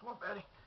Come on, Betty.